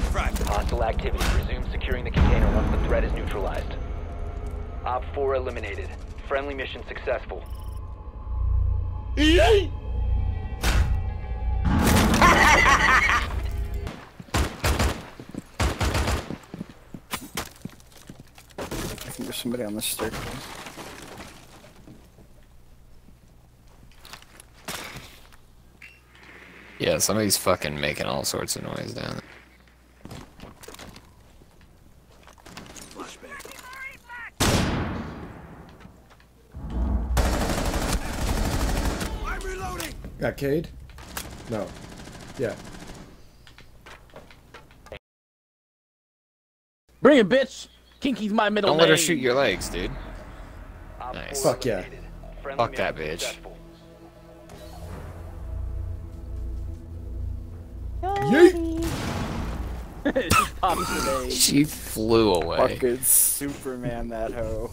Frag. Hostile activity. Resume securing the container once the threat is neutralized. Op 4 eliminated. Friendly mission successful. Yay! I think there's somebody on the staircase. Yeah, somebody's fucking making all sorts of noise down there. Got Kaid? No. Yeah. Bring it, bitch! Kinky's my middle Don't name. let her shoot your legs, dude. Nice. Fuck yeah. Friendly Fuck that bitch. Yeet! Just pops today. She flew away. Fucking Superman, that hoe.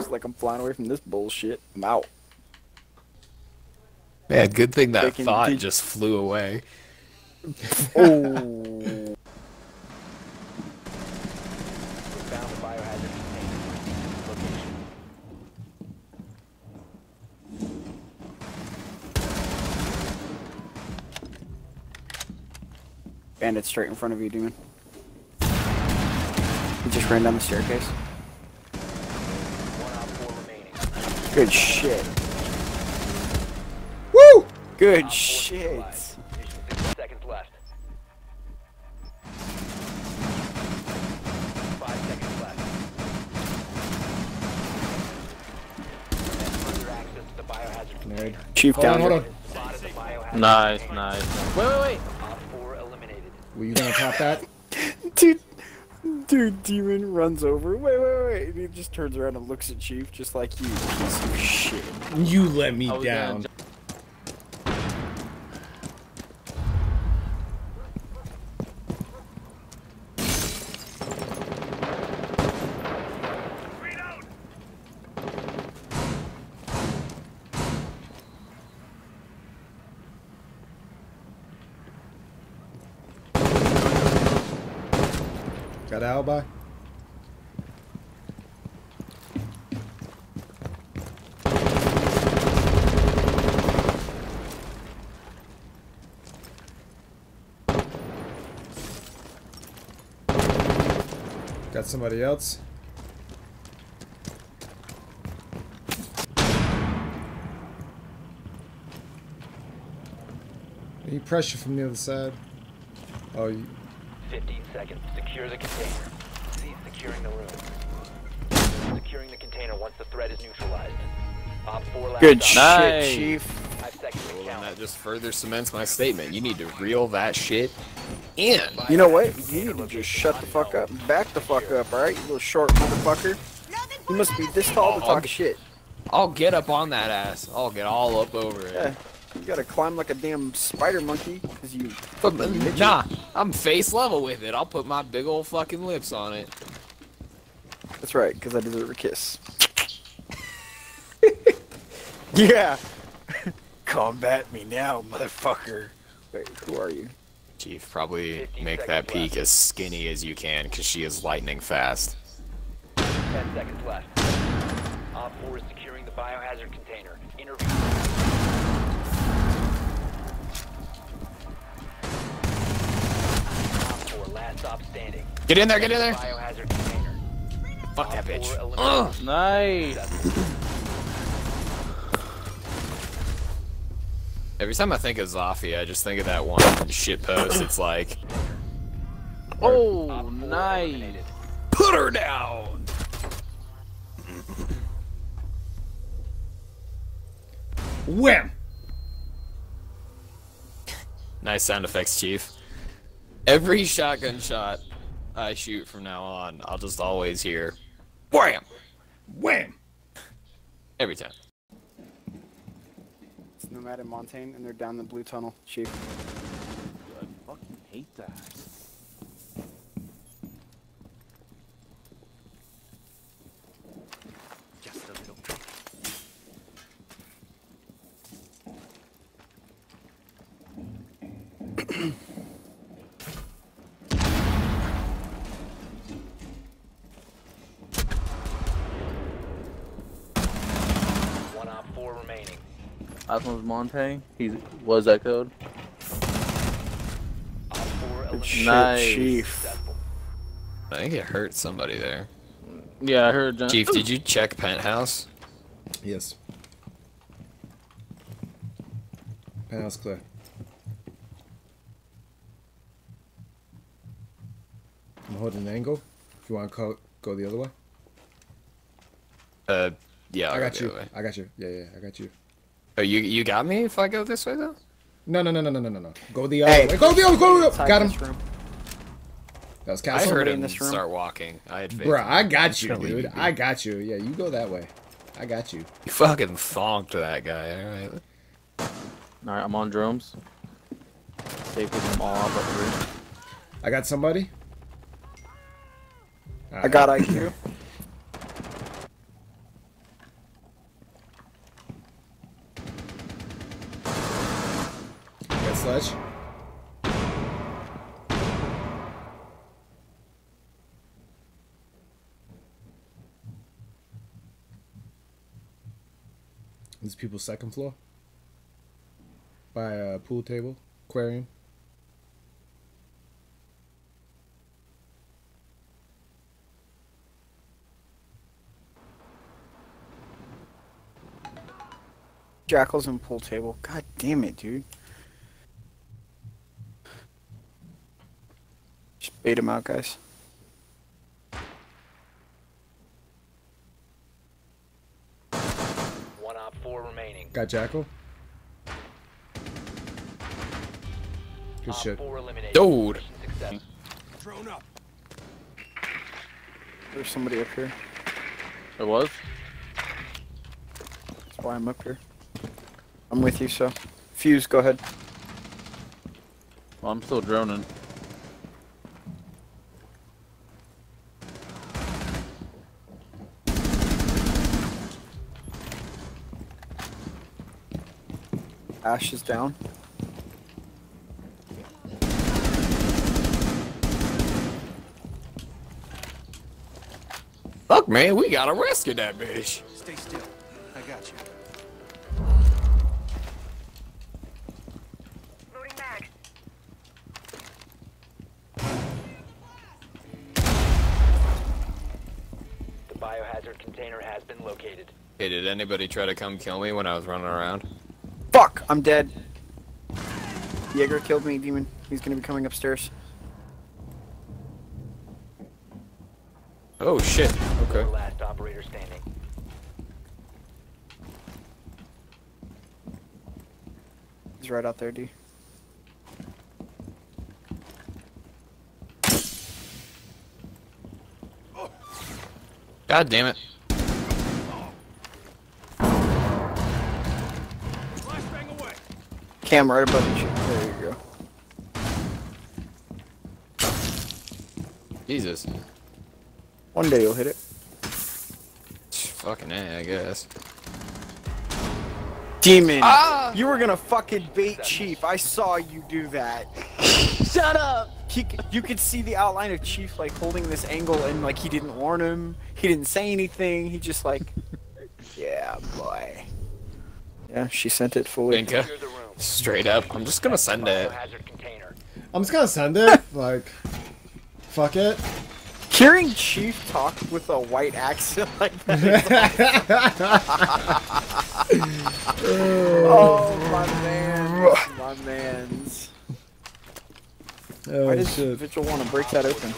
It's like I'm flying away from this bullshit. I'm out. Yeah, good thing that thought did- just flew away. Oh. Found the biohazard container. Location. Bandit straight in front of you, demon. He just ran down the staircase. One Op 4 remaining. Good shit. Woo! Good shit. neutralized. Mission 60 seconds left. Five seconds left. Further access to the biohazard Nerd. Chief Hold on, down. hold here. on. Spotted the biohazard Nice, nice. Wait, wait, wait. Op 4 eliminated. Were you gonna pop that? Dude, dude, demon runs over. Wait, wait, wait. And he just turns around and looks at Chief, just like you, piece of shit. You let me I down. Got an alibi? Got somebody else? Any pressure from the other side? Oh, you, 15 seconds. Secure the container. Cease securing the room. Securing the container once the threat is neutralized. Op 4 last Good stop. Nice. shit, Chief. Five seconds to And that just further cements my statement. You need to reel that shit in. You know what? You need to just shut the fuck up. Back the fuck up, alright? You little short motherfucker. You must be this tall to talk shit. I'll get up on that ass. I'll get all up over it. Yeah. You gotta climb like a damn spider monkey, cause you. But, nah, I'm face level with it. I'll put my big old fucking lips on it. That's right, cause I deserve a kiss. yeah. Combat me now, motherfucker. Wait, who are you? Chief, probably make that peak left. as skinny as you can, because she is lightning fast. 10 seconds left. Op 4 is securing the biohazard container. Interview. Get in there, get in there! Biohazard container. Fuck that bitch. 4 eliminated. Ugh. Nice. Every time I think of Zofia, I just think of that one shit post. It's like, Oh, nice. eliminated. put her down! wham! Nice sound effects, Chief. Every shotgun shot I shoot from now on, I'll just always hear wham! Wham! Every time. It's Nomad and Montagne, and they're down the blue tunnel, Chief. I fucking hate that. Just a little. Last one was Monte. He was echoed. Op 4 Good shit, Nice. Chief. I think it hurt somebody there. Yeah, I heard. John- Chief, did you check penthouse? Yes. Penthouse clear. I'm holding an angle. If you want to go, go the other way. Uh, yeah. I I'll got go you. other way. I got you. Yeah, yeah, I got you. Oh, you you got me if I go this way though? No, no, no, no, no, no, no, no. Go the other Hey. way. Go the other. Go the other. Inside Got him. this room. That was I Castle. heard in him this room? start walking. I had faith. Bruh, I got you, dude. you be. I got you. Yeah, you go that way. I got you. You fucking thonked that guy. All right. All right, I'm on drums. Taking them all out but three. I got somebody. I got IQ. Sledge. These people second floor. By a pool table, aquarium. Jackals and pool table. God damn it, dude. Bait him out, guys. One Op 4 remaining. Got Jackal. Good Op shit. Dude. Mission success. There's somebody up here. It was. That's why I'm up here. I'm with you, so. Fuse, go ahead. Well, I'm still droning. Ash is down. Fuck, man, we gotta rescue that bitch. Stay still. I got you. The biohazard container has been located. Hey, did anybody try to come kill me when I was running around? Fuck! I'm dead. Jaeger killed me, demon. He's gonna be coming upstairs. Oh shit. Okay. Last operator standing. He's right out there, D. God damn it. Cam right above you. There you go. Jesus. One day you'll hit it. Fucking A, I guess. Demon! Ah! You were gonna fucking bait Chief. I saw you do that. Shut up! He, you could see the outline of Chief like holding this angle and like he didn't warn him. He didn't say anything. He just like, yeah, boy. Yeah, she sent it fully. Binka. Secure the room. Straight up. I'm just gonna send it. I'm just gonna send it. like, fuck it. Hearing Chief talk with a white accent like that. oh my man, my man's. Oh, Why oh does shit. Vigil want to break that open?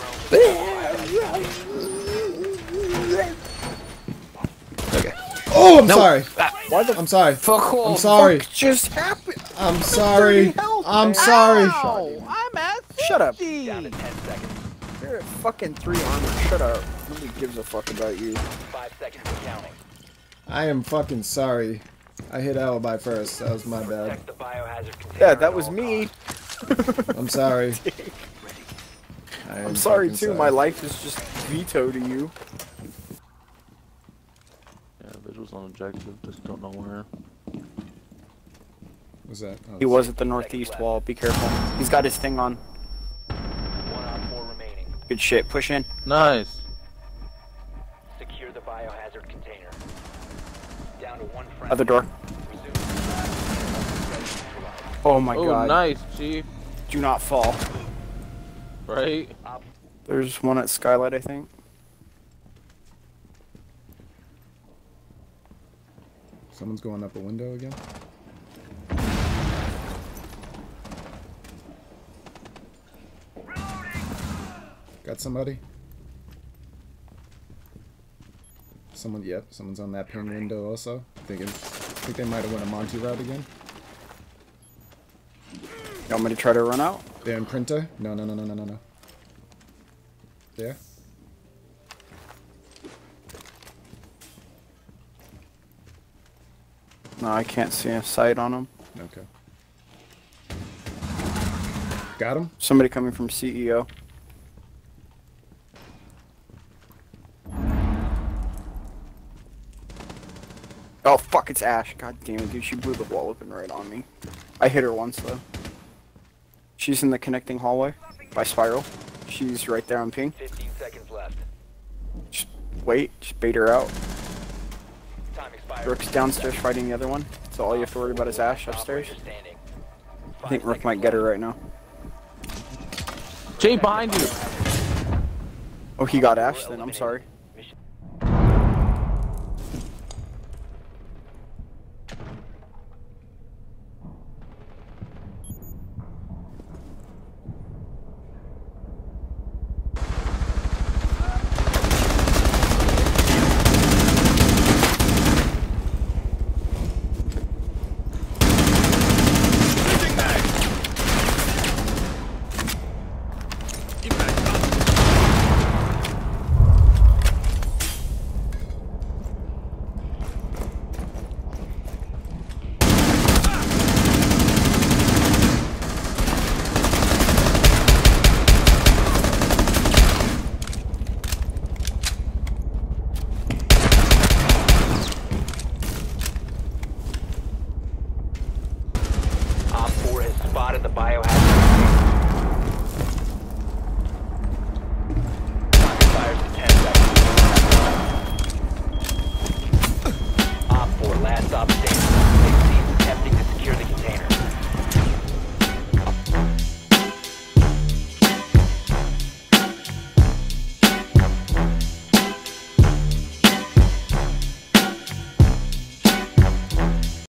Okay. Oh, I'm sorry. Why the I'm sorry. Fuck I'm sorry. fuck just happened? I'm sorry. health, I'm man. sorry. Ow! I'm at Shut up. 50. Down to 10 seconds. You're at fucking three armor. Shut up. Nobody gives a fuck about you. Five seconds and counting. I am fucking sorry. I hit alibi first. That was my bad. Protect the biohazard container. Yeah, that was me. I'm sorry. I am I'm sorry too. My life is just veto to you. Yeah, Vigil's on objective. Just don't know where. What's that? Oh, He was at the northeast wall. Be careful. He's got his thing on. One on four remaining. Good shit. Push in. Nice. Secure the biohazard container. Down to one friend. Other door. Oh my Oh, god. nice, Chief. Do not fall. Right? There's one at Skylight, I think. Someone's going up a window again. Got somebody? Someone, yep, someone's on that pin window also. I think, I think they might have went a Monty route again. You want me to try to run out? They're in printer? No, no, no, no, no, no, no. There? No, I can't see a sight on him. Okay. Got him? Somebody coming from CEO. Oh fuck, it's Ash. God damn it, dude. She blew the wall open right on me. I hit her once though. She's in the connecting hallway by Spiral. She's right there on ping. 15 seconds left. Just wait, just bait her out. Time expired. Rook's downstairs fighting the other one. So all you have to worry about is Ash upstairs. I think Five Rook might get her right now. Chief, behind you. Oh, he got Ash then. I'm sorry.